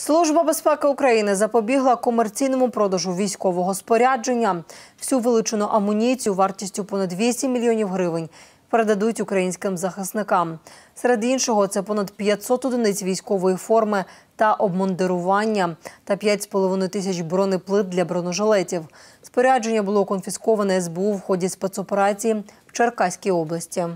Служба безпеки України запобігла комерційному продажу військового спорядження. Всю вилучену амуніцію вартістю понад 8 мільйонів гривень передадуть українським захисникам. Серед іншого, це понад 500 одиниць військової форми та обмундирування та 5,5 тисяч бронеплит для бронежилетів. Спорядження було конфісковане СБУ в ході спецоперації в Черкаській області.